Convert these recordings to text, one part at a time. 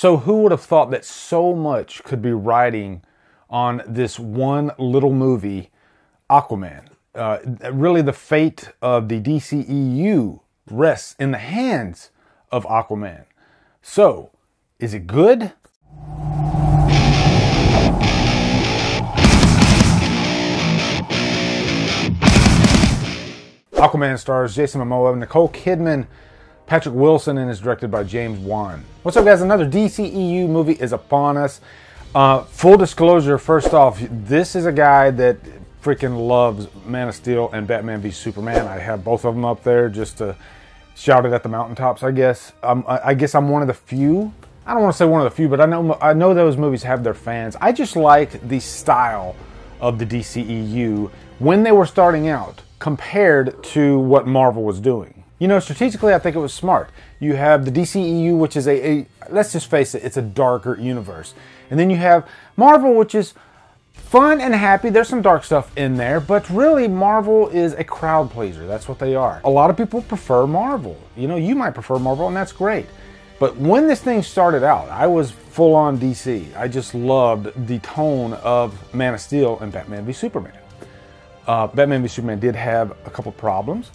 So, who would have thought that so much could be riding on this one little movie, Aquaman? Uh, really, the fate of the DCEU rests in the hands of Aquaman. So, is it good? Aquaman stars Jason Momoa, Nicole Kidman, Patrick Wilson, and is directed by James Wan. What's up, guys? Another DCEU movie is upon us. Uh, full disclosure, first off, this is a guy that freaking loves Man of Steel and Batman v Superman. I have both of them up there just to shout it at the mountaintops, I guess. Um, I, guess I'm one of the few. I don't want to say one of the few, but I know I know those movies have their fans. I just like the style of the DCEU when they were starting out compared to what Marvel was doing. You know, strategically, I think it was smart. You have the DCEU, which is a, a, let's just face it, it's a darker universe. And then you have Marvel, which is fun and happy. There's some dark stuff in there, but really, Marvel is a crowd pleaser. That's what they are. A lot of people prefer Marvel. You know, you might prefer Marvel, and that's great. But when this thing started out, I was full on DC. I just loved the tone of Man of Steel and Batman v Superman. Uh, Batman v Superman did have a couple problems,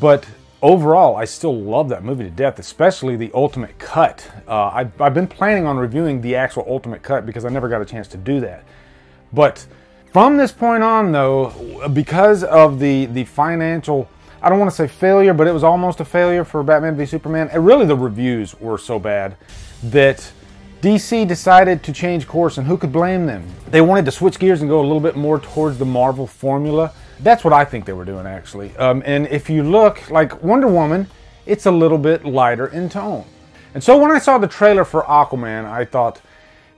but overall, I still love that movie to death, especially the Ultimate Cut. Uh, I've, I've, been planning on reviewing the actual Ultimate Cut because I never got a chance to do that. But from this point on, though, because of the, the financial, I don't want to say failure, but it was almost a failure for Batman v Superman, and really the reviews were so bad that DC decided to change course, and who could blame them? They wanted to switch gears and go a little bit more towards the Marvel formula. That's what I think they were doing, actually. Um, and if you look, like Wonder Woman, it's a little bit lighter in tone. And so when I saw the trailer for Aquaman, I thought,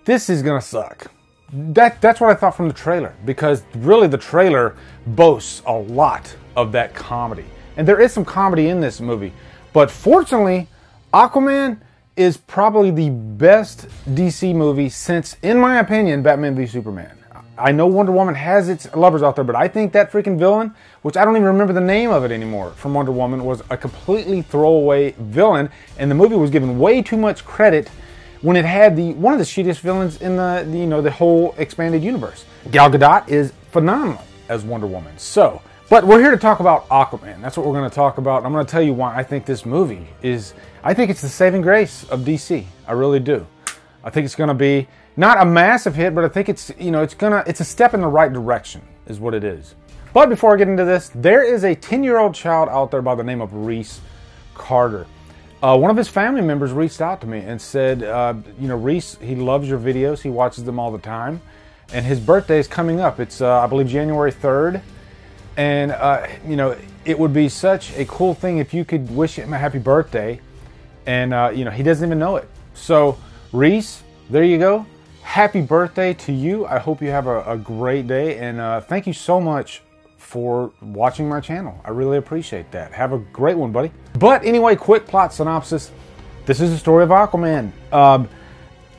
this is gonna suck. That, that's what I thought from the trailer, because really the trailer boasts a lot of that comedy. And there is some comedy in this movie. But fortunately, Aquaman is probably the best DC movie since, in my opinion, Batman v Superman. I know Wonder Woman has its lovers out there, but I think that freaking villain, which I don't even remember the name of it anymore from Wonder Woman, was a completely throwaway villain, and the movie was given way too much credit when it had the one of the shittiest villains in the, the you know the whole expanded universe. Gal Gadot is phenomenal as Wonder Woman. So but we're here to talk about Aquaman. That's what we're going to talk about. I'm going to tell you why I think this movie is, I think it's the saving grace of DC. I really do. I think it's going to be not a massive hit, but I think it's, you know, it's going to, it's a step in the right direction, is what it is. But before I get into this, there is a 10 year old child out there by the name of Reese Carter. Uh, one of his family members reached out to me and said, uh, you know, Reese, he loves your videos, he watches them all the time, and his birthday is coming up. It's, uh, I believe, January 3rd. And, uh, you know, it would be such a cool thing if you could wish him a happy birthday. And, uh, you know, he doesn't even know it. So, Reese, there you go. Happy birthday to you. I hope you have a, a great day. And uh, thank you so much for watching my channel. I really appreciate that. Have a great one, buddy. But anyway, quick plot synopsis. This is the story of Aquaman. Um,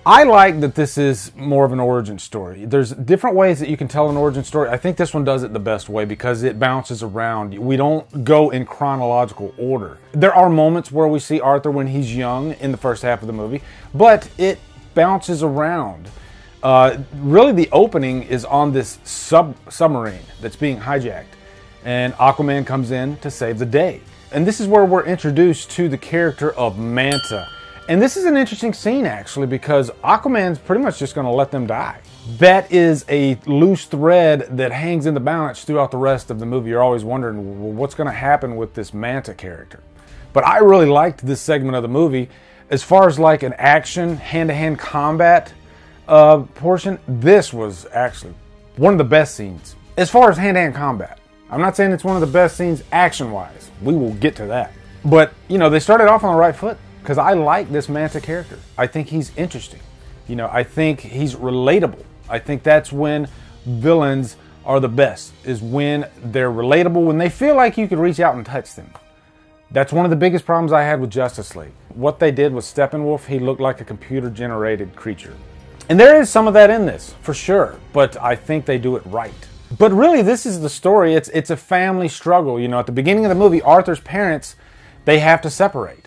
I like that this is more of an origin story. There's different ways that you can tell an origin story. I think this one does it the best way because it bounces around. We don't go in chronological order. There are moments where we see Arthur when he's young in the first half of the movie, but it bounces around. Uh, really, the opening is on this sub submarine that's being hijacked, and Aquaman comes in to save the day. And this is where we're introduced to the character of Manta. And this is an interesting scene actually because Aquaman's pretty much just going to let them die. That is a loose thread that hangs in the balance throughout the rest of the movie. You're always wondering well, what's going to happen with this Manta character. But I really liked this segment of the movie. As far as like an action, hand to hand combat uh, portion, this was actually one of the best scenes. As far as hand to hand combat, I'm not saying it's one of the best scenes action wise. We will get to that. But, you know, they started off on the right foot because I like this Manta character. I think he's interesting. You know, I think he's relatable. I think that's when villains are the best, is when they're relatable, when they feel like you could reach out and touch them. That's one of the biggest problems I had with Justice League. What they did with Steppenwolf, he looked like a computer generated creature. And there is some of that in this, for sure, but I think they do it right. But really, this is the story. It's, it's a family struggle. You know, at the beginning of the movie, Arthur's parents, they have to separate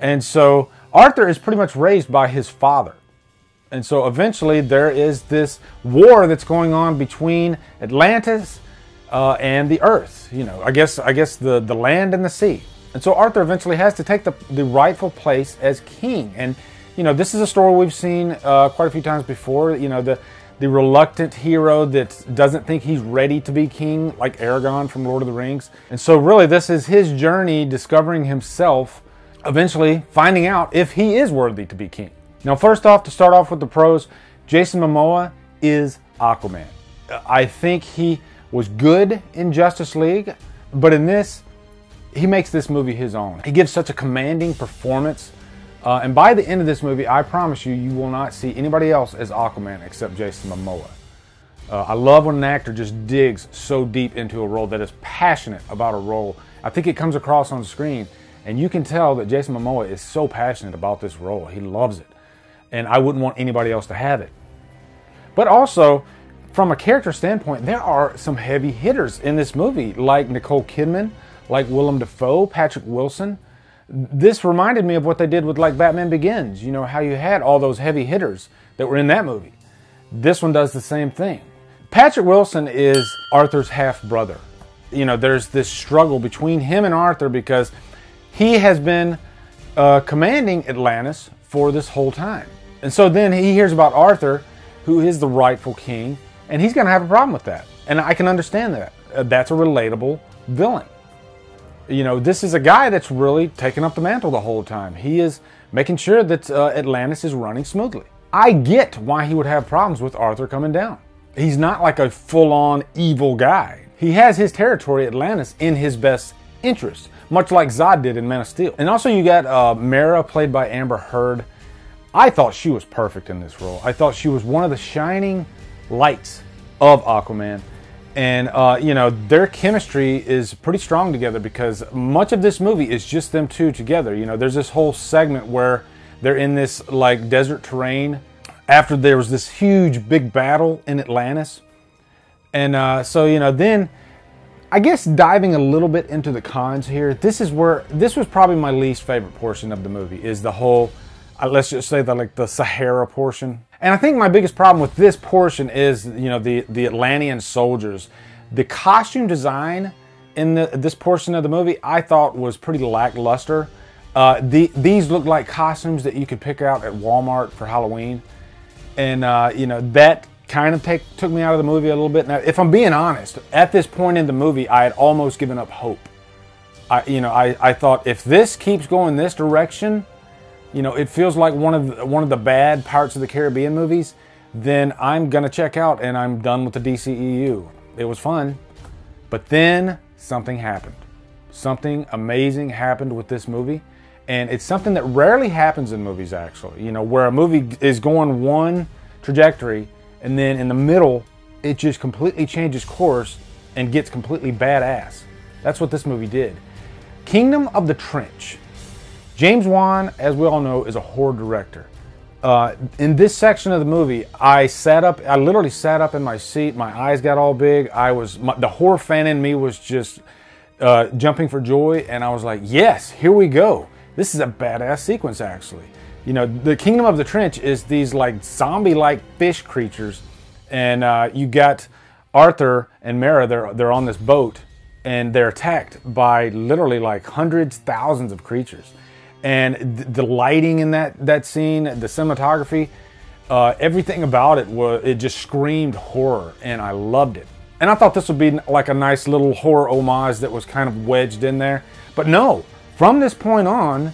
and so Arthur is pretty much raised by his father. And so eventually there is this war that's going on between Atlantis uh, and the earth. You know, I guess I guess the, the land and the sea. And so Arthur eventually has to take the, the rightful place as king. And you know, this is a story we've seen uh, quite a few times before. You know, the the reluctant hero that doesn't think he's ready to be king, like Aragorn from Lord of the Rings. And so, really, this is his journey discovering himself, eventually finding out if he is worthy to be king. Now, first off, to start off with the pros, Jason Momoa is Aquaman. I think he was good in Justice League, but in this, he makes this movie his own. He gives such a commanding performance uh, and by the end of this movie, I promise you, you will not see anybody else as Aquaman except Jason Momoa. Uh, I love when an actor just digs so deep into a role that is passionate about a role. I think it comes across on screen, and you can tell that Jason Momoa is so passionate about this role. He loves it. And I wouldn't want anybody else to have it. But also, from a character standpoint, there are some heavy hitters in this movie, like Nicole Kidman, like Willem Dafoe, Patrick Wilson this reminded me of what they did with like Batman Begins. You know how you had all those heavy hitters that were in that movie. This one does the same thing. Patrick Wilson is Arthur's half brother. You know, there's this struggle between him and Arthur because he has been uh, commanding Atlantis for this whole time. And so then he hears about Arthur, who is the rightful king, and he's going to have a problem with that. And I can understand that. Uh, that's a relatable villain you know, this is a guy that's really taking up the mantle the whole time. He is making sure that uh, Atlantis is running smoothly. I get why he would have problems with Arthur coming down. He's not like a full on evil guy. He has his territory, Atlantis, in his best interest, much like Zod did in Man of Steel. And also, you got uh, Mera, played by Amber Heard. I thought she was perfect in this role. I thought she was one of the shining lights of Aquaman and uh, you know their chemistry is pretty strong together because much of this movie is just them two together you know there's this whole segment where they're in this like desert terrain after there was this huge big battle in atlantis and uh, so you know then i guess diving a little bit into the cons here this is where this was probably my least favorite portion of the movie is the whole uh, let's just say the like the sahara portion and I think my biggest problem with this portion is, you know, the the Atlantean soldiers. The costume design in the, this portion of the movie I thought was pretty lackluster. Uh, the, these look like costumes that you could pick out at Walmart for Halloween, and uh, you know that kind of take, took me out of the movie a little bit. Now, if I'm being honest, at this point in the movie, I had almost given up hope. I, you know, I, I thought if this keeps going this direction, you know, it feels like one of the, one of the bad parts of the Caribbean movies, then I'm gonna check out and I'm done with the DCEU. It was fun, but then something happened. Something amazing happened with this movie, and it's something that rarely happens in movies. Actually, you know, where a movie is going one trajectory, and then in the middle, it just completely changes course and gets completely badass. That's what this movie did. Kingdom of the Trench James Wan, as we all know, is a horror director. Uh, in this section of the movie, I sat up. I literally sat up in my seat. My eyes got all big. I was my, the horror fan in me was just uh, jumping for joy, and I was like, "Yes, here we go. This is a badass sequence, actually." You know, the Kingdom of the Trench is these like zombie-like fish creatures, and uh, you got Arthur and Mera. They're they're on this boat, and they're attacked by literally like hundreds, thousands of creatures and the lighting in that that scene, the cinematography, uh, everything about it was it just screamed horror, and I loved it. And I thought this would be like a nice little horror homage that was kind of wedged in there, but no. From this point on,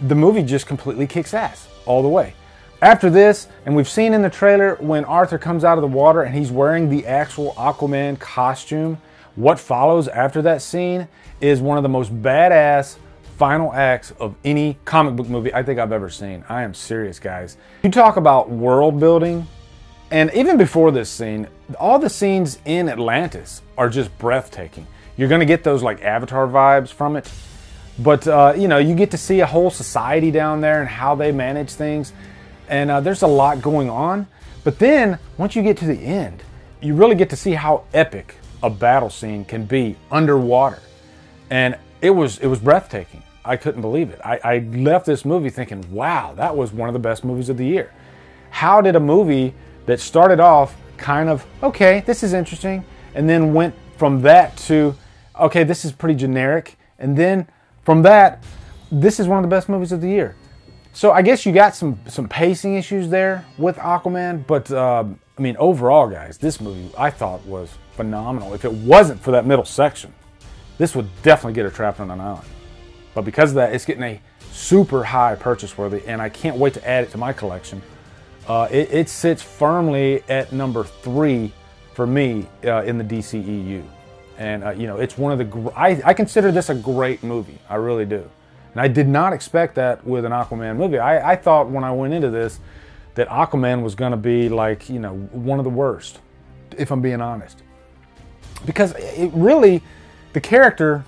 the movie just completely kicks ass all the way. After this, and we've seen in the trailer when Arthur comes out of the water and he's wearing the actual Aquaman costume, what follows after that scene is one of the most badass final acts of any comic book movie I think I've ever seen. I am serious, guys. You talk about world building, and even before this scene, all the scenes in Atlantis are just breathtaking. You're to get those like Avatar vibes from it. But, uh, you know, you get to see a whole society down there and how they manage things. And uh, there's a lot going on. But then, once you get to the end, you really get to see how epic a battle scene can be underwater. And it was it was breathtaking. I couldn't believe it. I, I left this movie thinking, wow, that was one of the best movies of the year. How did a movie that started off kind of, okay, this is interesting, and then went from that to, okay, this is pretty generic, and then from that, this is one of the best movies of the year. So I guess you got some some pacing issues there with Aquaman, but uh, I mean overall, guys, this movie I thought was phenomenal. If it wasn't for that middle section, this would definitely get her trapped on an island. But because of that, it's getting a super high purchase worthy, and I can't wait to add it to my collection. Uh, it, it, sits firmly at number three for me uh, in the DCEU, and uh, you know it's one of the. Gr- I, I consider this a great movie. I really do. And I did not expect that with an Aquaman movie. I, I thought when I went into this that Aquaman was going to be like, you know, one of the worst, if I'm being honest. Because it really, the character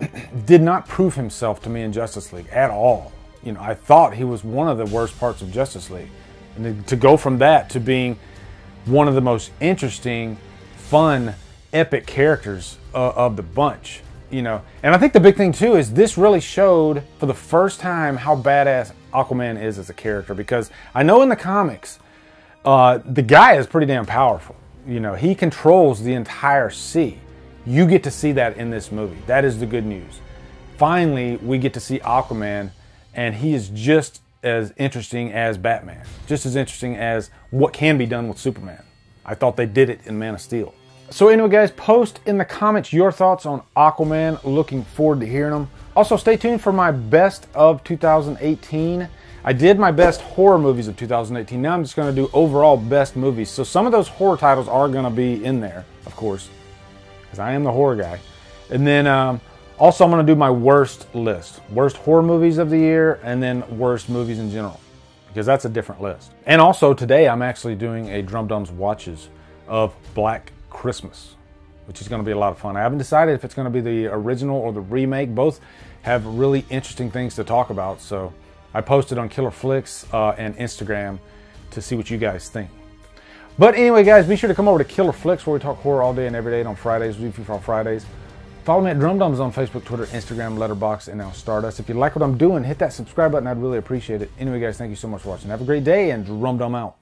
did not prove himself to me in Justice League at all. You know, I thought he was one of the worst parts of Justice League. And to go from that to being one of the most interesting, fun, epic characters uh, of the bunch you know, and I think the big thing too is this really showed for the first time how badass Aquaman is as a character because I know in the comics, uh, the guy is pretty damn powerful. You know, he controls the entire sea. You get to see that in this movie. That is the good news. Finally, we get to see Aquaman, and he is just as interesting as Batman, just as interesting as what can be done with Superman. I thought they did it in Man of Steel. So anyway, guys, post in the comments your thoughts on Aquaman. Looking forward to hearing them. Also, stay tuned for my best of 2018. I did my best horror movies of 2018. Now I'm just going to do overall best movies. So some of those horror titles are going to be in there, of course, because I am the horror guy. And then um, also I'm going to do my worst list. Worst horror movies of the year and then worst movies in general, because that's a different list. And also today I'm actually doing a Drumdums Watches of Black Christmas, which is going to be a lot of fun. I haven't decided if it's going to be the original or the remake. Both have really interesting things to talk about. So I posted on Killer Flicks uh, and Instagram to see what you guys think. But anyway, guys, be sure to come over to Killer Flicks where we talk horror all day and every day on Fridays, review on Fridays. Follow me at Drumdums on Facebook, Twitter, Instagram, Letterboxd, and now Stardust. If you like what I'm doing, hit that subscribe button. I'd really appreciate it. Anyway, guys, thank you so much for watching. Have a great day and Drum Dum out.